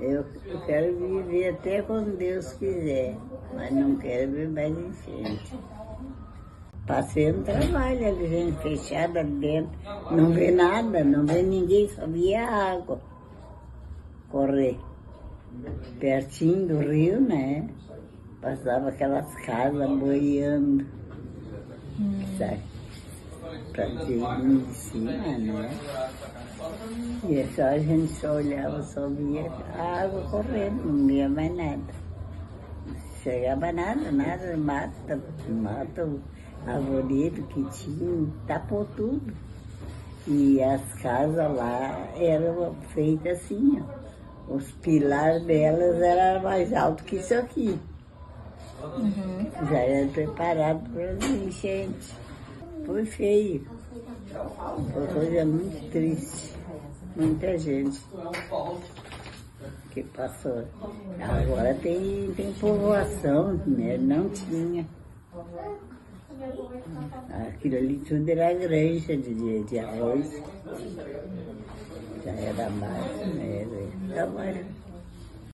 Eu, quero viver até quando Deus quiser, mas não quero ver mais enchente. Passei no trabalho, ali gente fechada dentro, não vê nada, não vê ninguém, só via água correr. Pertinho do rio, né? Passava aquelas casas boiando. Sabe? Pra vir de cima, né? E é só a gente só olhava, só via a água correndo, não via mais nada. Chegava nada, nada, mata, mata, arvoredo que tinha, tapou tudo. E as casas lá eram feitas assim, ó. Os pilares delas eram mais altos que isso aqui. Já era preparado para as enchentes. Foi feio. Foi coisa muito triste. Muita gente que passou. Agora tem, tem povoação, né? Não tinha. Aquilo ali tudo era granja de, de, arroz. Já era mais, né? Então,